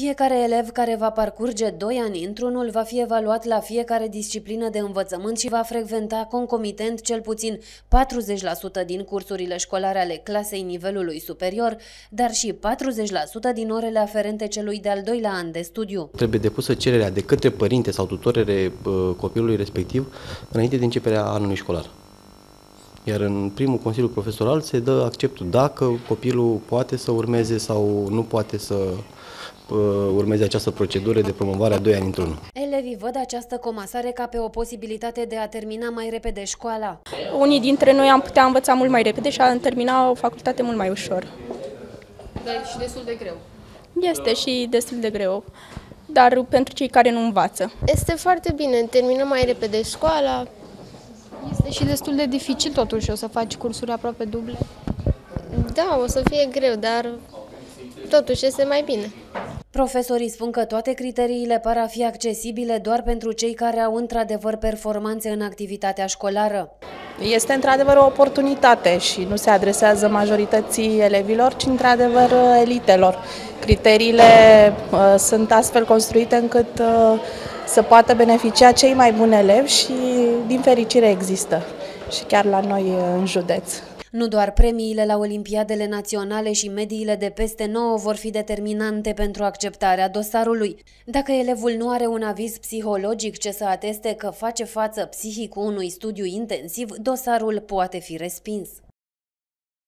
Fiecare elev care va parcurge 2 ani într-unul va fi evaluat la fiecare disciplină de învățământ și va frecventa concomitent cel puțin 40% din cursurile școlare ale clasei nivelului superior, dar și 40% din orele aferente celui de-al doilea an de studiu. Trebuie depusă cererea de către părinte sau tutorere copilului respectiv înainte de începerea anului școlar. Iar în primul Consiliu Profesoral se dă acceptul dacă copilul poate să urmeze sau nu poate să uh, urmeze această procedură de promovare a doi ani într-unul. Elevii văd această comasare ca pe o posibilitate de a termina mai repede școala. Unii dintre noi am putea învăța mult mai repede și a termina o facultate mult mai ușor. Dar e și destul de greu. Este și destul de greu, dar pentru cei care nu învață. Este foarte bine, terminăm mai repede școala, este și destul de dificil totuși, o să faci cursuri aproape duble. Da, o să fie greu, dar totuși este mai bine. Profesorii spun că toate criteriile par a fi accesibile doar pentru cei care au într-adevăr performanțe în activitatea școlară. Este într-adevăr o oportunitate și nu se adresează majorității elevilor, ci într-adevăr elitelor. Criteriile uh, sunt astfel construite încât uh, să poată beneficia cei mai buni elevi și din fericire există și chiar la noi în județ. Nu doar premiile la Olimpiadele Naționale și mediile de peste 9 vor fi determinante pentru acceptarea dosarului. Dacă elevul nu are un aviz psihologic ce să ateste că face față psihic unui studiu intensiv, dosarul poate fi respins.